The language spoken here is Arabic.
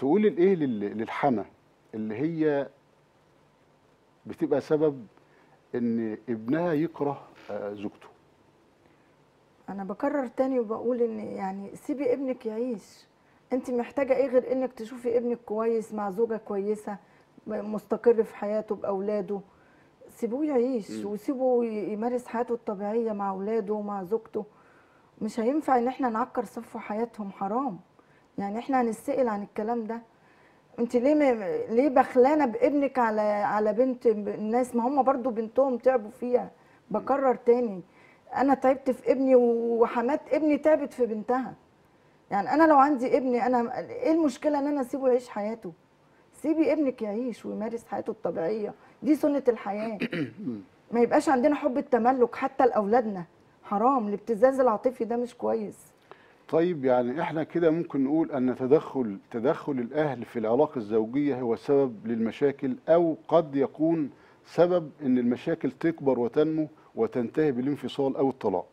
تقول الإيه لل- للحما اللي هي بتبقى سبب إن ابنها يكره آه، زوجته. أنا بكرر تاني وبقول إن يعني سيبي ابنك يعيش. أنت محتاجة إيه غير إنك تشوفي ابنك كويس مع زوجة كويسة مستقر في حياته بأولاده؟ سيبوه يعيش. وسيبوه يمارس حياته الطبيعية مع أولاده ومع زوجته. مش هينفع إن إحنا نعكر صفو حياتهم حرام. يعني إحنا هنسأل عن الكلام ده. أنت ليه م... ليه بخلانة بابنك على على بنت الناس؟ ما هم برضو بنتهم تعبوا فيها. بكرر تاني. أنا تعبت في ابني وحمات ابني تعبت في بنتها. يعني أنا لو عندي ابني أنا إيه المشكلة إن أنا أسيبه يعيش حياته؟ سيبي ابنك يعيش ويمارس حياته الطبيعية. دي سنة الحياة. ما يبقاش عندنا حب التملك حتى لأولادنا. حرام. الابتزاز العاطفي ده مش كويس. طيب يعني إحنا كده ممكن نقول أن تدخل تدخل الأهل في العلاقة الزوجية هو سبب للمشاكل أو قد يكون سبب إن المشاكل تكبر وتنمو وتنتهي بالانفصال أو الطلاق.